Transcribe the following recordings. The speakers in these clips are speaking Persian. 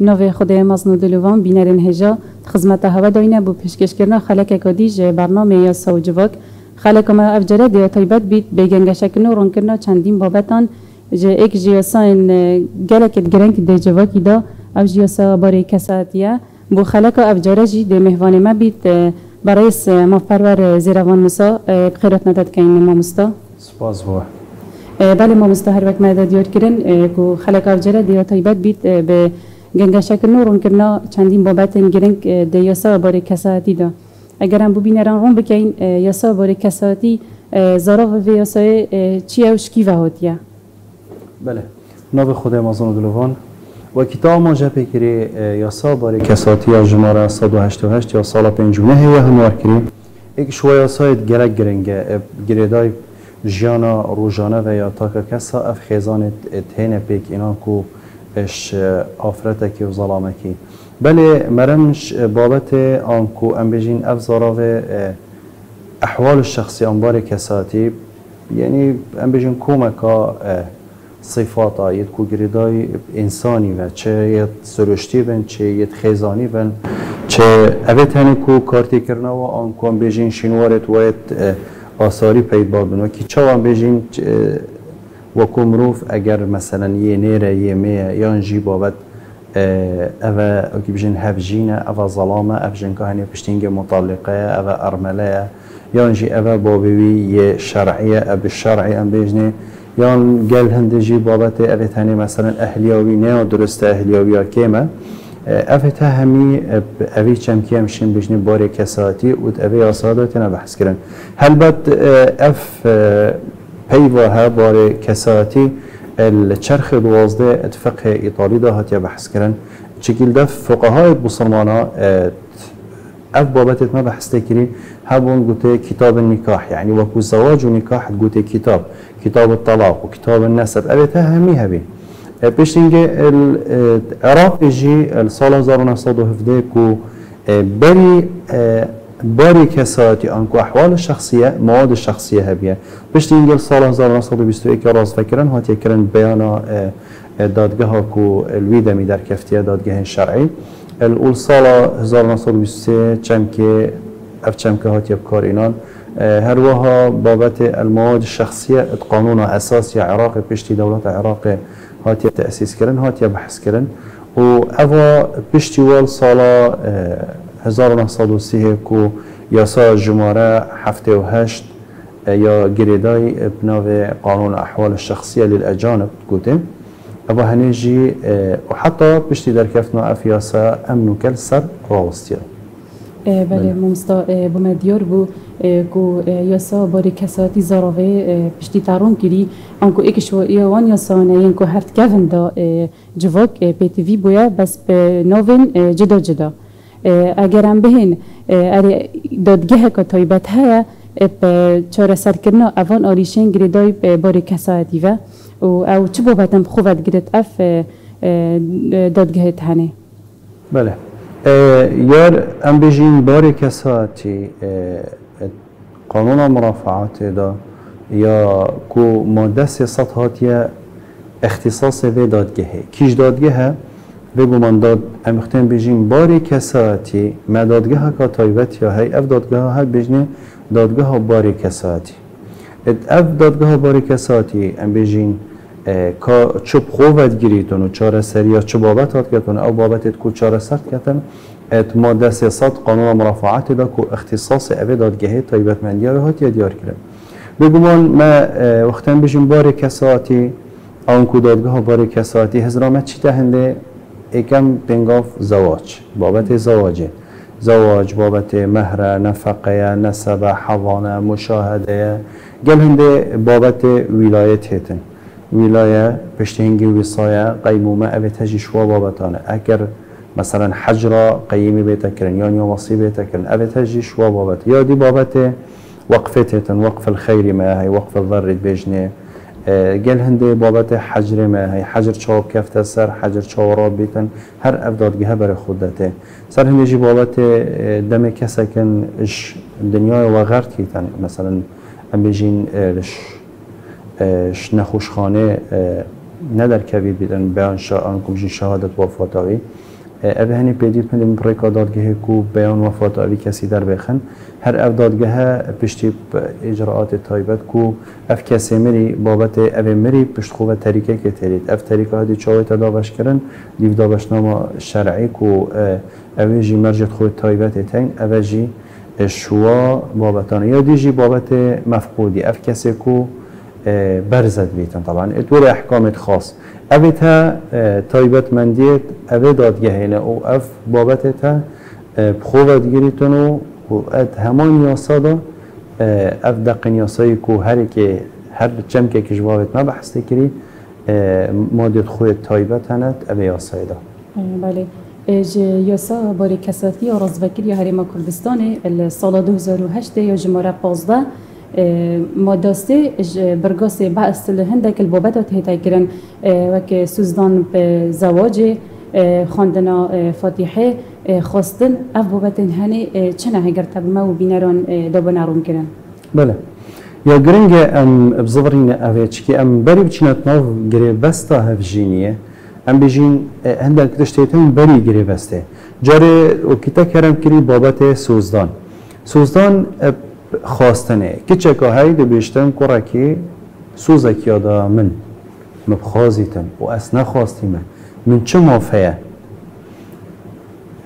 نوی خدای مزنو دلوان بینرین هجا خدمت هوا داینه بو پیشکش کردن خلک کدی ج برنامه یا سوجوک خلک ما افجره دی طیبت بیت بگنگ شکن و رون کردن چندین بابتان. ج ایک جیاسان گلک گرنگ دی جواکی دا. اف جیاسا باری کساتیه. بو خلک افجره جی دی مهوان ما بیت برای ما پرور زیروان مسا بخیرات نداد که این ما مستا سپاس بوه بله ما مستا هر وقت مدد دیار کردن کو خلک افجره دی طیبت بیت به گنگشک نورون کرنا چندین بابت گرنگ د یاسا باره کساتی دا اگر رون بکین یاسا کساتی زارا و یاسای چی شکی و هاتیه بله. ناب خدای مازون دلوان و کتاب ما جا پیکری یاسا باره کساتی یا جماره 188 یا سال پنجونه هیه هنوار کری ایک شوی یاسای گلک گرنگه گریدای جیانا روزانه و یا تاکا کسا اف خیزان تهینه پیک اینا کو اش آفرتکی و ظلامکی. بله مرمش بابت آنکو ام بجین اف زراوه احوال الشخصی انبار کساتی یعنی ام بجین کومکا صفاتا یت کو گریدای انسانی و چه یت سرشتی بن چه یت خیزانی بن چه اوه تنی کو کارتی کرنا و آنکو ام بجین شنوارت و یت آثاری پید بابن و کی چه ام بجین وەکو مرۆڤ ئەگەر مەسەەن یە نێرە یێمەیە یان ژی بابەت ئەvە ئەوکی بژین هەفژینە ئەوە زەڵامە ئەفژنکە هەنێ پشتینگە متالقەیە ئەوە ئەرمەلەیە. یانژی ئەوە بۆبوی یە شەرعە ئەب شەرعی ئەم بێژنێ. یان گەل هەندێژی بابەتێ ئەوێت هەنێ مەسەرن ئەهلیاوی نێوە درستە ئەهلیاویە کێمە. ئەفێت تا هەمی ئەوی چەمکی ئەمشین بژنی بۆرێ کەساتی وت ئەوێ یاسادەتێنە بەحسکردن هەلبەت ئەف پیوها بار کساتی الچرخ دوازده اتفقه ایتالی دا هاتیه بحث کرن. چکیل ده فقهای بسرمان ها اف بابتت ما بحث تکرین. هبون گوته کتاب نکاح یعنی وکو زواج و نکاح گوته کتاب. کتاب الطلاق و کتاب النسب. اویت همی هبی. آه پیش اینگه العراق آه جی سال 1917 کو آه بری باری کساتی آنکو احوال شخصیه مواد شخصیه هبیه پشت اینگل سال 1921 راز فکرن هاتی کرن دادگاه ها کو الویدمی در کفتیه دادگاه شرعی الأول سال 1923 چمکه اف چمکه هاتی بکار اینان. هر وها بابت المواد الشخصية قانون أساسي عراقي بشتي دولة عراق هاتي تأسيس كرن هاتي بحث كرن و أفا بشتي وال 1930 کو یاسا جماره 78 یا گریدای بناو قانون احوال الشخصية للأجانب قوتين أبا هنيجي وحتى بشتي در كفنا أف ياسا أمنو كل سر راوستيا بله ممستا بومدیار بو کو یاسا باری کساتی زاراوه پشتی تارون کری آنکو ایکش و ایوان یاسا نین کو هرت کفن دا جواک پیتوی بویا بس به نوین جدا جدا. اگر هم بهین اری دادگاه که تایبت هیا چاره سرکرنا اوان آریشن گریدای باری کساتی و أو چه بابتم خوبت گرد اف دادگاه تهنه بله. یار ام بجین باری کساتی قانون مرافعات دا یا کو ماده سیاست هاتیه اختصاص به دادگاهه. کیش دادگاهه؟ بگو من داد امختن بجین باری کساتی ما دادگاه که تایبت یا هی اف دادگاه ها بجنه دادگاه باری کساتی اف دادگاه باری کساتی ام بجین که چوب خوبت گیریتون و چاره سری یا چوب بابت هات کتون او بابتت کو چاره سرد کتن ات ماده سیاست قانون مرافعات دا کو اختصاص اوه دادگاه تایبت مندی ها هات یا دیار کرد بگو من ما وقتا بجین باری کساتی آن کو دادگاه باری کساتی هزرامت چی تهنده یکم بنگاف زواج بابت زواجه. زواج بابت مهر نفقه نسب حوانه مشاهده. گل هنده بابت ولایت هیتن ولایه پشت هنگی وصایه قیمومه اوه تجی شوا بابتانه. اگر مثلا حج را قیمی بیتا کرن یا وصی بیتا کرن اوه تجی شوا بابت. یا دی بابت وقفت هیتن وقف الخیری ما هی وقف الضر بجنه. گل هنده بابت حجر ما حجر چاوب کفته سر حجر چاوراب بیتن هر افدادگه بر خودته سر جی بابت دم کسکن اش دنیای و غرد کیتن مثلا ام بجین اش نخوشخانه ندر کبیر بیدن بیان شا آنکم جی شهادت وفات آوی اوه هنی پیدی پندیم پریکا دادگه کو بیان وفات آوی کسی در بخن هر اف دادگه پشتی اجراعات تایبت کو اف کسی مری بابت اوه مری پشت خوبه طریقه که ترید. اف طریقه هدی چاوی تدابش کرن دیو دابش نام شرعی کو اوه جی مرجت خود تایبت تین اوه جی شوا بابتانه. یا دیجی بابت مفقودی. اف کسی کو برزد بیتن. طبعا اتور احکامت خاص. اوه تا تایبت مندیت اوه دادگه هینه او اف بابت تا بخوه دیگریتون و ات همان یاسا دا اف دقن یاسایی کو هر که هر چم که کجوابت ما بحث کری مادت خود تایبت هنت اوه یاسای دا بله. یاسا باری کساتی و رزوکری هریما کردستان سال 2008 یا جماره 15 ماداسته برگاس بعض هندك البوبات هتا كرن وك سوزدان بزواج خواندنا فاتحه خواستن. اف بوبتن هنی چنه هگر تب ما و بینران دابن نارون کرن؟ بله. یا گرنگ ام بزبرین اوه چکی ام بری بچینت ناو گره بستا هفجینیه ام بجین هندک تشتیتن بری گره بسته. جاره و کتا کرم کری بابت سوزدان. سوزدان خواستنه. که چکا های دو بیشتن کرا که سوزک یادا من مبخازیتن و اس نخواستی من من چموف هيا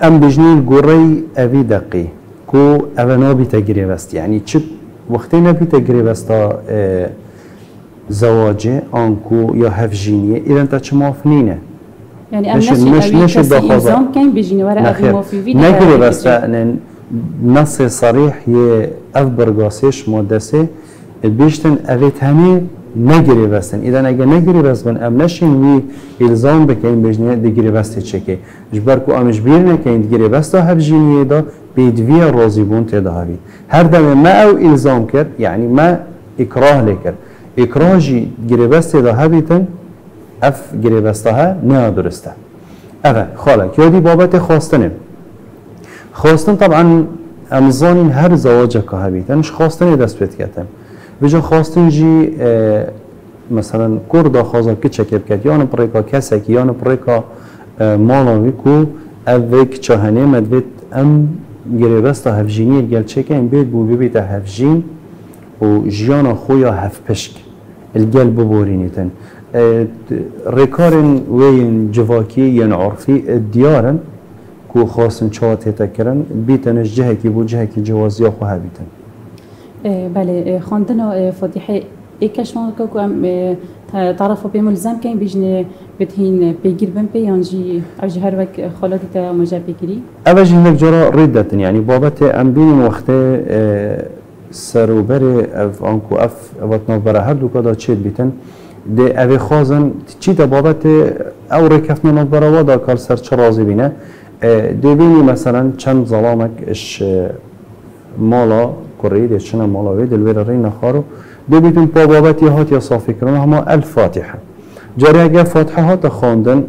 ام بجني القري ابي دقي كو افنو بتجري بست يعني چب وقتنا بتجري بستا زواجي انكو يا هفجيني اذا انت چموف نينه يعني مش مش مش بخوض نخير نجري بس لأن نص صريح يأفبر قاسيش مدرسة البيشتن أريد هني نگیری بستن ایدن اگه نگیری بست بن ام نشین وی الزام بکن بجنه دیگری بست چکه. جبر کو امش بیر نکن دیگری بست هف جینیه دا بیدوی راضی بون تدا هوی هر دم ما او الزام کرد یعنی ما اکراه لکر. اکراه جی گیری بست دا هبیتن اف گیری بسته ها نه درسته اوه خالک یادی بابت خواستنه؟ خواستن طبعا امزانین هر زواج که هبیتنش خواستن دست بید کتن. بجا خواستن جی مثلا کردا خوازا که چکب کرد. یا پریکا کسک یا پریکا مالاوی کو اوک چاهنه مدوید ام گره بستا هفجینی گل چکه این بید بو ببیت هفجین. و جیانا خویا هف پشک. الگل ببورینیتن. ریکارن وین جواکی ین عرفی دیارن. کو خواستن چهات هتا کرن. بیتنش جهه کی بو جهه کی جوازی خو هبیتن. إيه، بله إيه، خواندن فاتحه ایکشان که که طرف به ملزم کن بیجن بتهین پیگیر بن پی یانجی يعني أو هر وک خالات تا مجا پیگیری أو جه جرا ردت یعنی يعني بابت ام بین وقت سروبر أف انکو أف وطنا برا هر دو کدا چید بیتن ده أو خوازن چی تا بابت إيه، أو رکفتن نبرا وادا کار سر چه رازی بینه. ده بینی مثلا چند ظلامک اش مالا كوري دي چنا مالا وي دل وير رين خارو دي بيتن با بابت هات یا هما الفاتحه جاری اگر فاتحة هات خواندن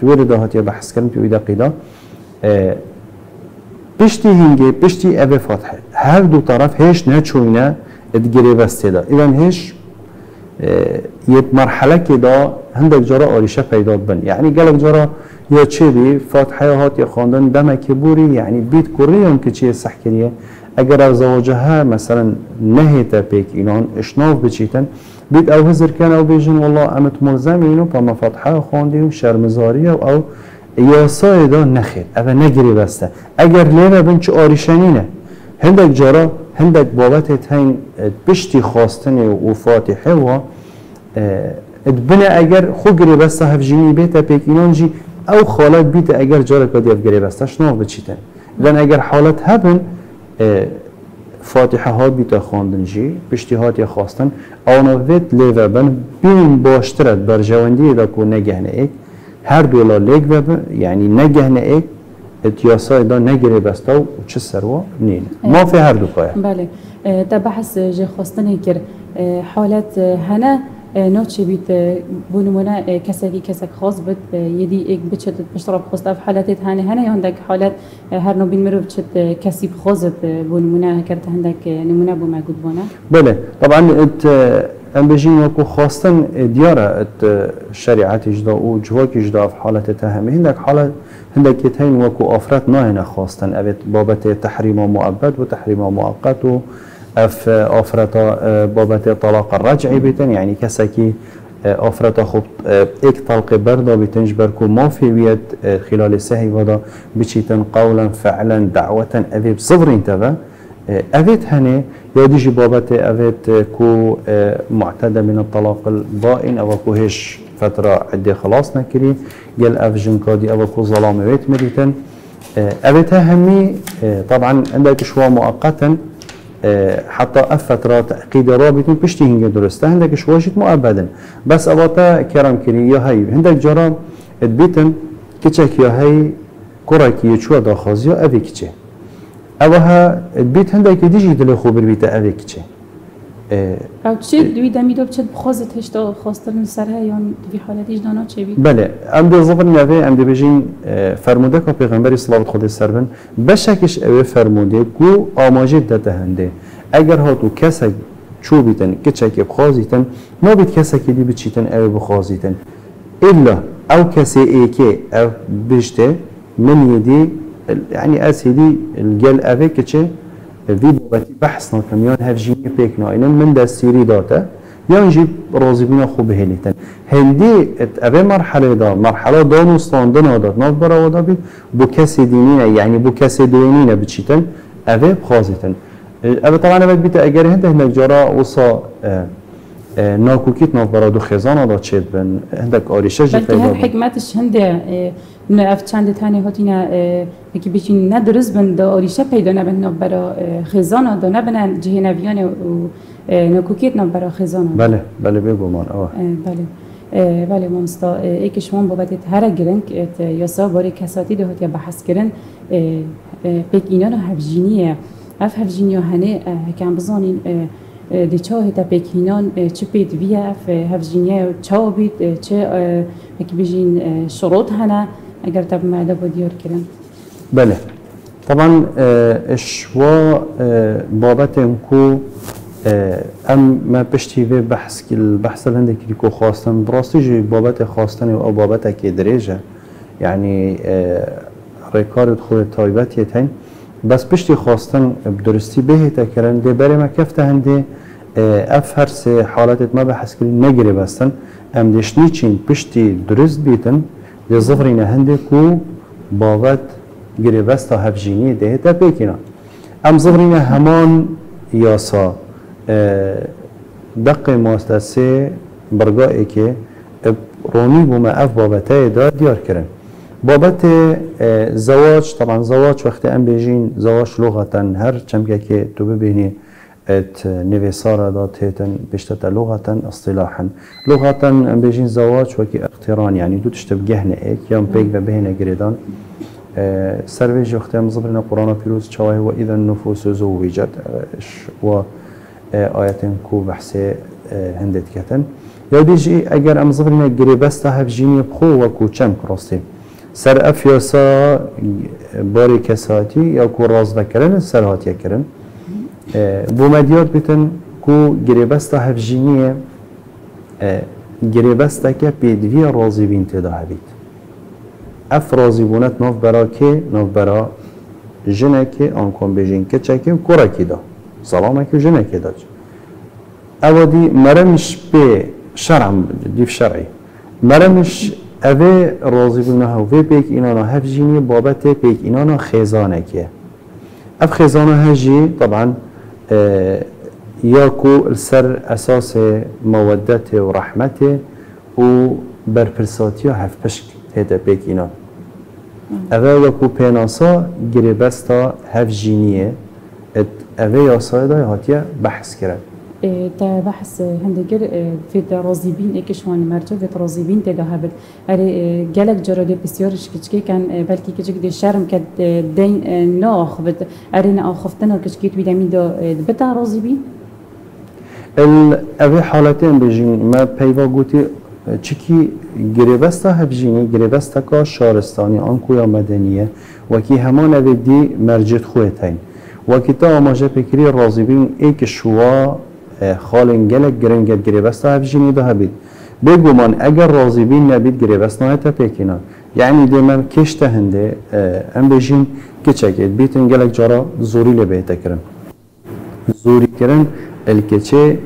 تویر ده هات یا بحث کردن توی دقیقه آه، پشتی هنگه پشتی اوه فاتحة. هر دو طرف هیچ نچوینه ادگیری بسته دا ایدن هیچ یه مرحلة که دا هندک جارا آریشه پیدا بن یعنی گلک جارا یا چه بی فاتحة هات یا خواندن دمه که بوری یعنی بیت کوری هم که چیه صح کریه اگر از زوجها مثلا مەسەرەن نەهێتە پێکینۆن اشناف بچیتن بید أو بیت ئەو هزرکەن ئەو بێژن امت ملزم اینو پا مفتحه خۆندی و شرمزاری و ئەو یاسایدا نەخێت ئەوە نەگری بەستە ئەگەر لێرە بن چ ئاریشەنینە هندک جارا هندک بابت هەین بشتی خواستن و فاتحه و آه، ادبنه وفاتی حێوە بنە ئەگەر خوگری بەستە هەفژینی بێتە پێکینۆنجی ئەو خۆڵەت بیتە ئەگەر جارە کۆ دێفگەری بسته اشناف بچیتن. لأن اگر حالت هبن فاتحه ها بیتا خواندن جی پشتی هات یا خواستن. آنا وید لیوه بن بین باشترد بر جواندی دا کو نگهنه ایک. هر دولا لیگ و یعنی نگهنه ایک. اتیاسای دا نگیره بستا و چه سروا نینه ما فی هر دو کایا بله. تا بحث جه خواستن کر حالت هنه. نوچی بیت بو نمونه کسکی کسک خاص بد آه، یدی یک بچت بشترب خوسته حالتت هنه هنه هندک حالت آه، هر نو بین مرو بچت کسی بخوزت بو نمونه کرد هندک نمونه بو معقود بونه بله طبعا ات آه، ام بجين يكو خاصة ديارة ات شريعة اجدا و جواك اجدا في حالة تهم هندك حالة هندك يتهين وكو افرات ناهنا خاصة ابت بابت تحريم مؤبد وتحريم مؤقت و, تحريم و أف افرتا أه، بابت طلاق الرجعي بتن يعني كسكي افرتا أه، خب اك أه، طلق بردا بیتنج بركو ما في فیوید خلال سهی ودا بشيتن قولا فعلا دعوة اوی بصدرین انتبه اوید هني یا بابت اوید كو معتدى من الطلاق الضائن أو كو هش فترة عدة خلاص نكري. جل أف جنكادي أو كو ظلام ويت مديتن. أبتها همي طبعا عندك شوى مؤقتا. حتى افترات عقیده رابطون بشتي هنگه درسته هندکش واشید مؤبدا. بس اواتا كرام كري يا هاي. هندك جارا ادبیتن كتشك يا هاي. کورکی كي چوه داخل یا أبي کچه اوها ادبیت هندك دیجی دل خوب بیت اوی کچه أو چه دوی دمی دو چه بخوازت هشتا خواستن سره یا دوی حالتیش دانا چه بید؟ بله ام دی زبر نوه ام دی بجین فرموده که پیغمبری صلوات خود سربن بشکش اوه فرموده گو آماجه داده هنده اگر هاتو کسا چو بیتن که چکی بخوازیتن ما بید کسا که دی بچیتن اوه بخوازیتن الا أو کسی ای که أو بجته من يدي يعني اسيدي الجل افيك وی هاف جيني بيك نو اينن من دە سیری داتە یانجی ڕۆزیبوونە خۆ بهێنیتن هەندی ئەبێ مەرحەلەدا نو دان و ستاندنەوەدات نات بەرەوەدا بیت بۆ کەسێ دینینە یعنی بۆ کەسێ دوێنینە بچیتن ئەوێ بخوازیتن ئەبێ تەوانەبێت بیتە ئەگەر هەندێک نەجارە وسا ناکوکیت ناف برا دو خزانه دا چید بن هندک آریشه جی بلکه هر حکمتش هنده نه اف چند تانی هاتینا یکی بیچین ندرس بند آریشه پیدا نبند برا خزانه دا نبنن جه نویان و ناکوکیت ناف برا خزانه بله بله بگو مان آه بله بله مامستا ای که شما بابت هر گرنگ یاسا باری کساتی ده هاتیا بحث کردن پیک اینا رو هفجینیه. اف هفجینی هنه کم بزانین دی چاه تا پکینان چه پید ویه اف هفجینیه چا بید چه اکی بجین شروط هنه اگر تب معده با دیار کرن. بله. طبعا اشوا بابت انكو ام ما بشتي في بحث البحث عندك يكو خواستن براسي جي بابت خواستن او بابت اكي دريجة يعني ريكارد خود تايبت يتين بس بشتي خواستن بدرستي به تكرن دي بري ما كفته هندي اف هر سه ما بحث كري نگري بستن. ام دشني چين بشتي درست بيتن دي ظفرين هندي كو بابت گري بستا هفجيني ده تا بيكينا ام ظفرين همان ياسا دق مؤسسه برگاهی که رونی بوما اف بابته دا دیار کرن. بابت زواج طبعا زواج وقتی ام بیجین زواج لغتا هر چمکه که تو ببینی ات نویسارا دا تیتن بشتت لغتا اصطلاحا لغتا بجین زواج وکی اقتران یعنی دو تشتب گهنه ایک یا پیگ و بهنه گریدان سروي جوختم زبرنا قرآن فيروز شواه وإذا النفوس زوجت و آيات كو بحثي هندت كتن لو ديجي أجر أم زبرنا جري بس تهب جيني بخو وكو كم كراستي سر أفيوسا باري كساتي يا كو راز ذكرن سر هات يكرن بو مديات بتن كو گريبستا هفجيني گريبستا كه بيدوي رازي بين تدا هبيت اف رازي بونت ناف برا كي ناف برا جنكي انكم بيجين كچكي كورا كي دا سلامك جنكي دا اودي مرمش به شرع ديف شرعي مرمش اوه راضی بونه ها و پیک اینا هف جینی بابت پیک اینا خزانه که اف خزانه هجی طبعا ياكو السر أساس مودته ورحمته و برپرساتیا هف پشک پیک اینا اوه یاکو پیناسا گریبستا هف جینیه اوه یاسای دا هاتیه بحث کرد. إيه، تا بحث هندگر إيه، فید رازیبین اکشوان مرچو فید رازیبین تدا هبد اره گلک جرا دی بسیار شکچکی کن إيه، بلکی کچک دی شرم کد دین ناخ بد. اره نا آخفتن و کچکی توی دمی دا بتا رازیبین اوی حالتین بجین ما پیوا گوتی چکی گریبستا هبجینی. گریبستا که شارستانی آنکویا مدنیه وکی همان اوی دی مرجت خویتین. وکی تا آماجه پکری رازیبین ایک شوا خالن گلک گرنگت گریبست هفجینی ده هبید بگو من اگر راضی بین نبید گریبست نایتا پیکینا یعنی دیمم کشته هنده ام بجین کچکید بیتن گلک جارا زوری لبیتا کرن زوری کرن الکچه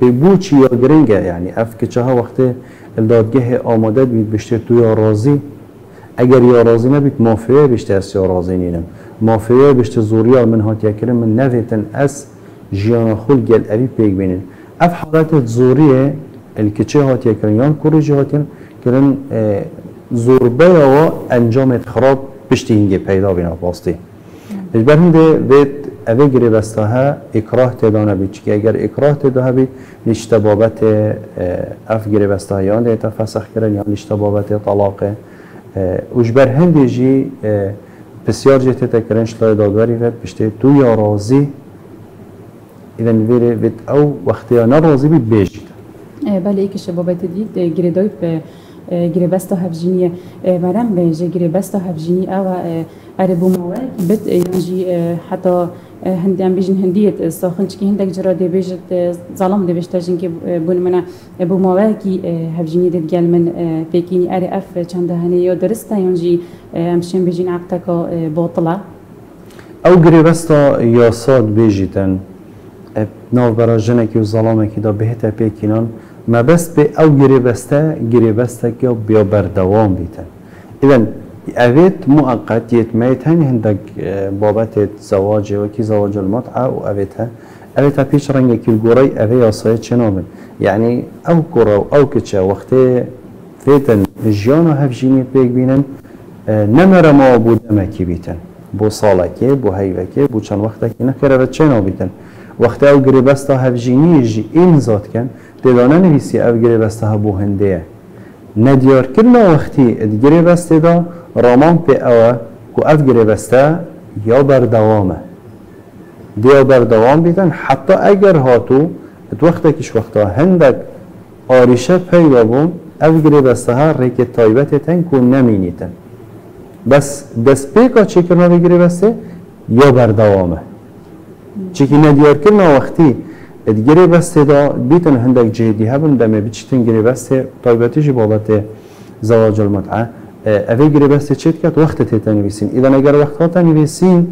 ببو چی یا گرنگه یعنی اف کچه ها وقت الدادگه آماده بید بشتر تو یا راضی اگر یا راضی نبید مافیه بشته از یا راضی نینم مافیه بشته زوریا من هاتیا کرن من نویتن از جیان خول گل اوی پیگ بینن اف حالت زوریه الکچه هاتیا کرن یان کوریجی هاتیا کرن زوربه و انجام خراب پشتی هنگه پیدا بینا باستی. اجبر هنده وید اوه گری بستاها اکراه تدانه بید چی اگر اکراه تدانه بید نشته بابت اف گری بستاها یان دیتا فسخ کرن یا نشته بابت طلاقه اجبر هنده جی بسیار جهت تکرن شلای دادوری وید پشتی تو یا راضی إذا بيري فيرفت أو واختيار نرزي بيجي إيه، بله یکیش بابت دید گریدای گری بستا هفجینی مرم بیجه گری بستا هفجینی أو عربو إيه، موال بد یعنی إيه، حتی هندی أم بیجن هندیت ساخن چکی هندک جرا دی بیجت ظلم دی بیشتر جن که بون منا بو موال کی هفجینی دید گل من پیکینی اری أف چند هنی یا درسته یعنی امشن بیجن عقتا که باطله أو گری بستا یاساد بیجیتن ناو برا جنکی و ظلامکی دا بهتا پیکینان ما بس به او گریبسته گریبسته که بیا بردوام بیتن. اذن اوید مؤقت یتمیت هنی هندک بابت زواج و کی زواج المتعه و اوید ها اوید ها پیش رنگ کل گوری اوی آسای چنامن یعنی او گورا و او کچه وقتی فیتن جیان و هفجینی پیک بینن ما بود مکی بیتن. سالکی بو هیوکی بو چند وقتا که نکره و چنا بیتن؟ وقتی او گریبستا هفجینی جی این ذات کن تدانه نویسی او گریبسته ها بو هنده ندیار کرنا وقتی گریبسته دا رامان پی اوه که اف گریبسته یا بردوامه دیا بردوام بیتن حتی اگر هاتو ات وقتا کش وقتا هندک آریشه پیدا بون اف گریبسته ها ریک تایبت تن که نمینیتن. بس دست پیکا چی کرنا گریبسته یا بردوامه چیکی ندیار کرنا وقتی ادگری بسته دا بیتن هندک جهدی هبن دمه بچتن گری بسته طایبتی جی بابت زواج المتعه اوه گری بسته چیت کرد؟ وقت تیتا نویسین اذا اگر وقت ها نویسین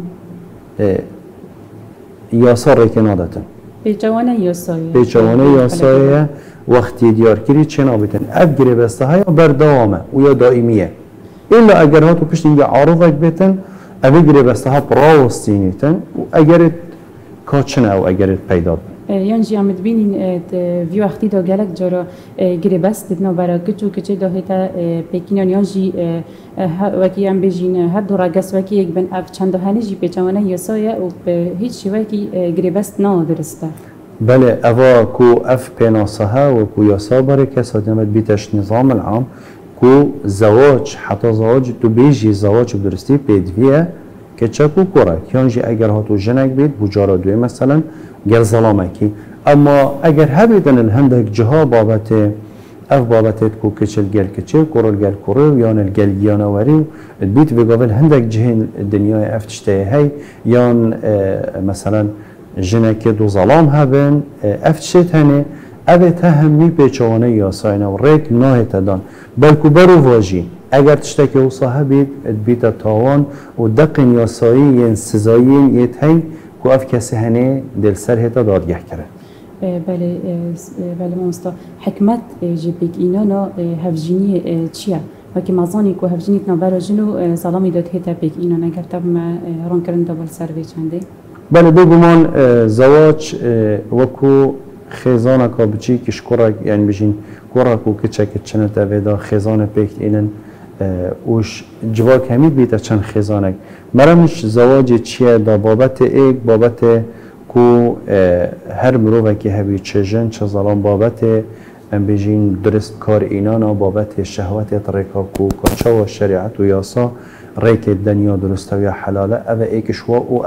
یاسا ریکن آدتن پیچوانه یاسایه. پیچوانه یاسایه وقتی دیار کری چه نابیتن اف گری بسته های بردوامه و یا دائمیه؟ الا اگر ها تو پشت اینگه عارضک بیتن اوه گری بسته ها براوستینیتن و اگر کۆچن أو اگر پیدا یان ژیان مدبینین ویوەختی دا گەلک جارا گرێ بەستنەوە بەرە کچ و کچێ دا هیتا پێکینان یان ژی وەکی ئەم بێژین هەر دوڕ گەسوەکی یک بن اف چند ئەف چەند هەنیژی یا یسایە و هیچ شێوەکی گرێبەست ناوە درسته بله اوا کو اف پناصها و کو بيناصها وكو يصابر كسدمت بیتش نظام العام کو زواج حتی زواج تو تبيجي زواج درستی بيدفيه که چکو کره کیانجی اگر هاتو جنگ بید بجارا دوی. مثلا گل ظلامکی. اما اگر هبیدن الهندک جها بابت اف بابت کو کچل گل کچل کرل گل کرل یان الگل یانوری بیت بگاول هندک جهن دنیای اف تشته هی. یان مثلا جنک دو ظلام هبن اف تشت هنه اوه تهمی پیچوانه یاساینه و ریک ناه تدان. بلکو برو واجی. اگر تشتکی او صاحبید بیت تاوان و دقن یاسایی ین سزایی یت هی کو اف کسی هنه دل سر هتا دادگه کرد. بله بله ماستا. حکمت جی بیگ اینا هفجینی چیه؟ وکی مزانی کو هفجینی برا جنو سلامی داد هتا بیگ اینا نگر تب ما ران کرن دبل سر وی چنده. بله بگمان زواج وکو خیزانه کا بچی کش کرا یعنی بجین کرا کو کچه کچنه تا ویدا خیزانه پیکت اینن. اوش جواک همید بیتا چند خیزانک مرمش زواج چیه؟ دا بابت ایک بابت کو هر مروه که هبی چه جن چه ظلام بابت ام بجین درست کار اینانا بابت شهوت طریقا کو کچه و شریعت و یاسا. ریک دنیا درسته و حلاله. اوه ایکش و او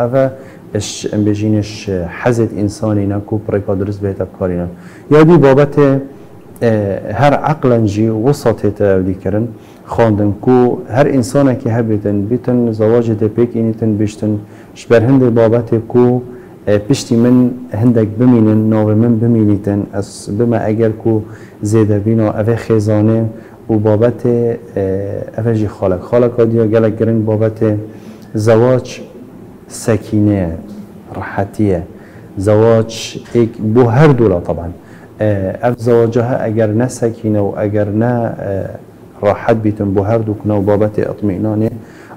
اش ام بجینش حزد انسانی نکو پریکا درست بهتا کارینا یادی بابت هر عقلا جی وسط تاولی کرن خواندن. کو هر انسان که هبیتن بیتن زواج ده پیک اینیتن بیشتن. شبر هند بابت کو پشتی من هندک بمینن ناو من بمینیتن. از بما اگر کو زیده بینا اوه خیزانه و بابت اوه جی خالق. خالق دیا گلک گرنگ بابت زواج سکینه راحتیه. زواج ایک بو هر دولا طبعا. اف زواجها اگر نه سکینه و اگر نه راحت بیتن بو هر دو کنه و بابت اطمئنانه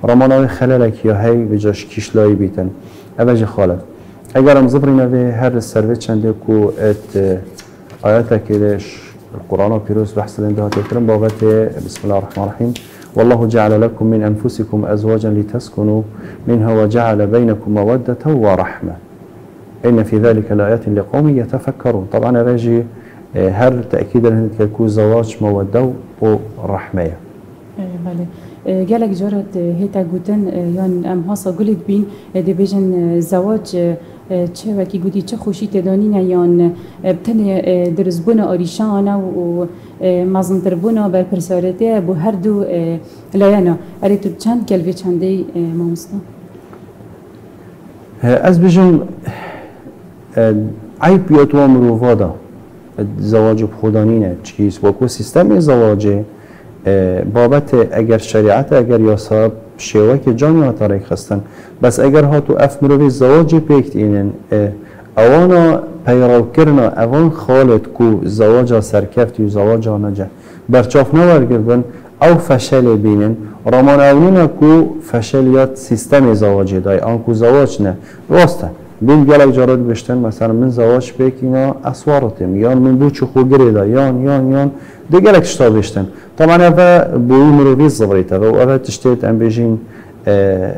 رماناوی خلالک یا هی بجاش کشلایی بیتن. اوه جی خالق اگر هم زبرین به هر سروه چنده کو ات آیات کلش القرآن و پیروز بحث لنده تكرم بابت بسم الله الرحمن الرحيم والله جعل لكم من أنفسكم أزواجا لتسكنوا منها وجعل بينكم مودة ورحمة إن في ذلك الآيات لقوم يتفكرون طبعا راجي إيه، هر تأكيد هند كاكو زواج مودة ورحمة إيه، بله. گەلێک جۆرت هێتا گوتن إيه، یان ئەم هەسە گولت بین دەبێژن زەواج چێوەکی گوتی چه خوشی تێدانینە یان تن درستبوونە آریشانه و مەزمتربوونە بەرپرسارەتێ هر دو لایەنە ئەری تو چند چەند کەلێ چەندەی مامۆستا ئەس بژم ئای پیۆتوە مرۆڤۆدا زواج بخودانینه چیز وکو سیستم زواجه بابت اگر شریعت اگر یاسا شیوه که جانی ها تاریک خستن بس اگر ها تو اف مروی زواجی پیکت اینن اوانا پیراو کرنا اوان خالد کو زواجا سرکفت و زواجا نجه برچاف نورگردن او فشل بینن. رامان کو فشلیات سیستم زواجی دای. آن کو زواج نه. راسته گلک جارات بشتن مثلا من زواج پیک اینا اسوارتم یا من بو چو خو گریدا یان یان یان گلک شتا بشتن طبعا اوه بوی مروی زبریتا و اوه تشتیت ام بجین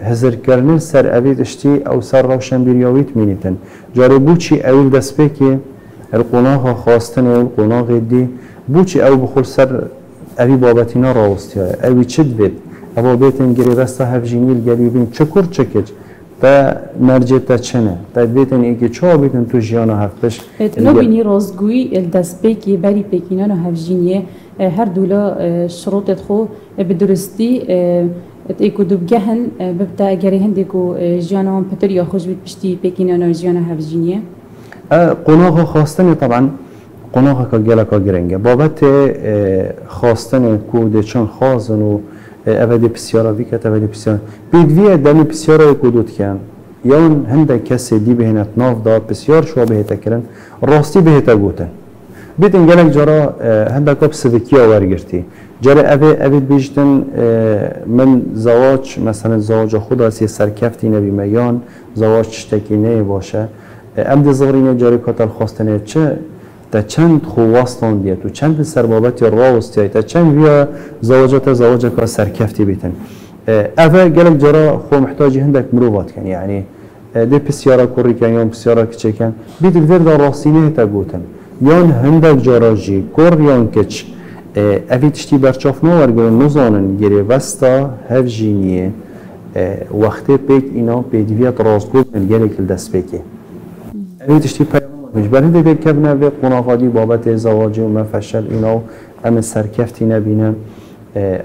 هزر کردن سر اوی تشتی او سر روشن بیریاویت مینیتن جاره بو چی اویل دست پیکی القناها خواستن و قناغ دی بو چی او بخور سر اوی بابتینا راوستی های اوی چد بید او بیتن گری بستا هفجینیل بین چکر چکج و مرجع تا چنه؟ تا بیتن ای که چه بیتن تو جیانا هفتش نبینی رازگویی دست پیکی بری پیکینان و هفجینیه هر دولا شروط خو به درستی ایکو دوبگهن ببتا اگری هندیکو جیانا هم پتر یا خوش بید پشتی پیکینان و جیانا هفجینیه. قناغ خواستنی طبعا قناغ که گلا که گرنگه. بابت خواستن کود چون خازن و اوه پسیارا وی کت اوه پسیارا بید وی دمی پسیارا کودوت کن یان هنده کسی دی بهنت ناف دا پسیار شو بهتا کرن راستی بهتا گوتن بیتن گلک جارا هنده کاب سویکیا ورگرتی جاره اوه اوه بیجتن من زواج مثلا زواج خود یه سرکفتی نبی میان زواج چشتکی نه باشه ام دی زغرینه جاره کاتل خواستنه چه؟ تا چند خواستان دیه تو چند سربابت راوستی تا چند ویا زواجات زواج که سرکفتی بیتن اوه گلک جرا خو محتاجی هندک مروبات کن یعنی دی پسیارا کوری کن یا پسیارا کچه کن بید الفر دا راستینه تا گوتن یان هندک جرا جی کور یان کچ اوی تشتی برچاف نوارگرن نزانن گیری وستا هف جینیه وقتی پیک اینا پیدویت رازگوز من گلک الدست پیکه اوی تشتی پیام مش برای دیگه که به قناقادی بابت زواج و مفشل اینا و ام سرکفتی نبینم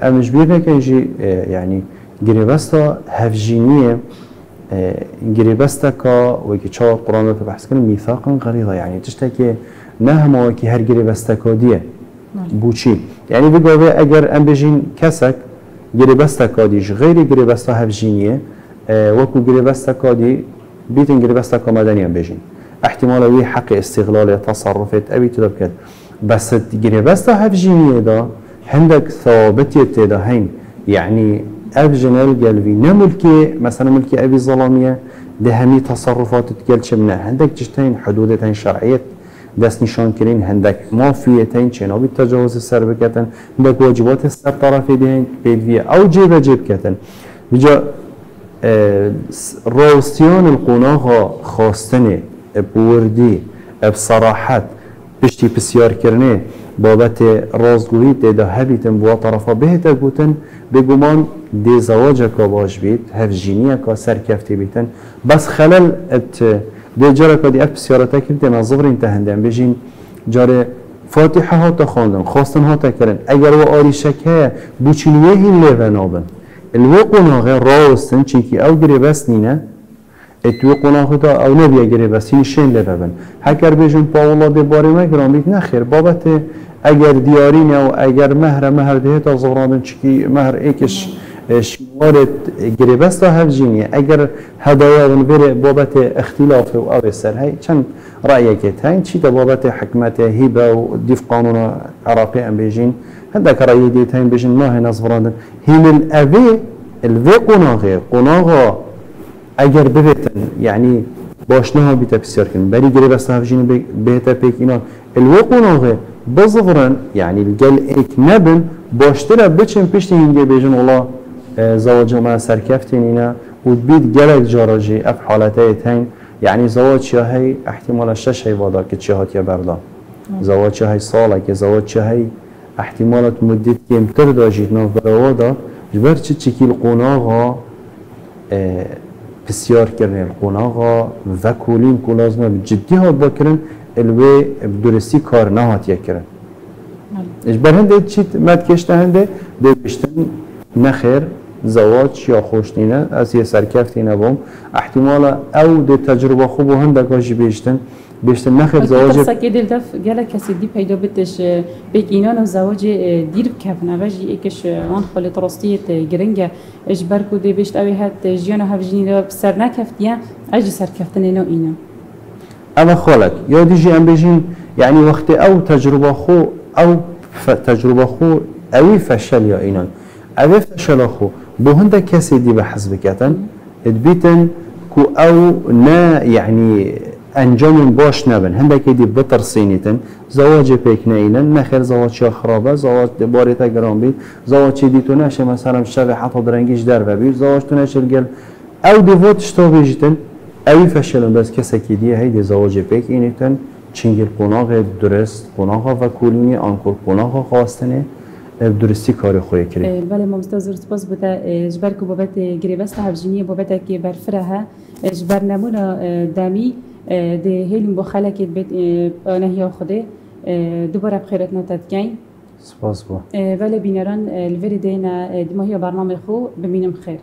امش بیر که جی یعنی گریبستا هفجینیه. گریبستا که وکی چهار قرآن رو بحث کنیم میثاقا غریضا یعنی تشتا که نه همه که هر گریبستا کادیه. بوچی. یعنی بگوه اگر ام بجین کسک گریبستا کادیش غیر گریبستا هفجینیه. وکو گریبستا کادی بیتن گریبستا کامدنی هم بجین. احتمال وی حق استقلال تصرفت ابی تو بکن بس گری بس تا هف جینیه دا هندك ثابتی تیدا هین یعنی اف جنال گلوی نه مثلا ملکی ابی ظلامیه ده همی تصرفات تقل چمنا عندك جشتين حدودتين شرعيت دست نشان کرین هندك مافیتین چنابی تجاوز سر بکتن. هندك واجبات سر طرفی دین پیدوی أو جیب جیب کتن. بجا آه، راستیان القناها خواستنه. بوردی بصراحت پشتی پسیار کرنه بابت رازگویی تیدا هبیتن بوا طرفا بهتا گوتن بگومان دی زواج که باش بید هف جینی که سرکفتی بیتن. بس خلل ات دی جارا که دی اف پسیارتا کرده نظر انتهندن بجین جاره فاتحه ها تا خواندن خواستن ها تا کرن. اگر و آری شکه بوچینوه هی لیوه نابن. الوی قناغه راستن چیکی أو گری بس نینه. اتوی قناخ دا أو نبی گری بسین شین لببن هکر بیجن پاولا دی باری مگران بیت نخیر بابت اگر دیاری نه و اگر مهر مهر ده تا زغران چکی مهر ایکش شمارت گریبستا هفجینی اگر هدايا ونبري بابت اختلاف و أو سر هاي چند رأيك هاي چی تا بابت حکمت هیبه و دیف قانون عراقی ام بیجین هندك رأي ديت هاي بیجین ما هي نصفران هين الأبي الوي قناغي قناغا ئەگەر ببێتن یعنی بۆشنەوە بیتە پسیرکن بەری گرێ بە ساژین بێتە پێکینەوە الوەقونەوەێ بزغرن ايك نبن باشترا بچن بۆشترە بچین پشتی الله آه، زواج ما زەوەجمە سەرکەفتێنینە و بیت گەلێک اف ئەف حالەتەیە تین. یعنی زەوە چیاهەی ئەحتیمالە شەش هەیوادا کە چی هاتیە بەردا زەوە چهی ساڵێکی زەوە چهی ئەحتیمالەت مدت کێمتر داژیت نەوەدا جبەر چ چکی قۆناغا بسیار کردن قناغا و کولین که لازمه جدی ها بکرن الوی بدرستی کار نهات یکرن اجبر هنده چیت مد کشته هنده؟ ده بشتن نخیر زواج یا خوشنینه از یه سرکفتی نبوم. احتمال او ده تجربه خوب و هندک هاشی بیشتن. بیشتر نخیر آه، زواج سکی دل دف گله کسی دی پیدا بتش آه، بگ اینان و زواج آه، دیر کف اوجی اکش وان خالی ترستیت گرنگ. اجبر کده بیشت اوی هد جیان و هفجینی را سر نکفتیه اجی سر کفتن اینا اینا. اما خالک یا دیجی ام بجین یعنی وقت أو تجربه خو أو تجربه خو اوی فشل یا اینان. اوی فشل خو بو هنده کسی دی به حزب کتن ادبیتن کو أو نه یعنی انجام باش نبن. هنده که دی بترسینیتن نخیر زواج یا خرابه. زواج بید. زواج چی دی تو نشه؟ مثلا شب حتی درنگیش در ببید زواج تو گل. او دی واتش تو بیجیتن اوی فشلن. بس کسی که دی هی دی زواج پیک اینیتن چنگل قناغ درست قناغ و کولینی. آنکور قناغ خواستنه. درستی کار خوی کری بله ما مستوزر سپاس جبر که بابت گریبست هفجینی بابت که برفره جبر نمونا دامی ده هیلیم با خلکت بیت نهیا خوده دوباره بخیرت نتد سپاس با بله بینران الوری دینا دماهی برنامه خو ببینم خیر.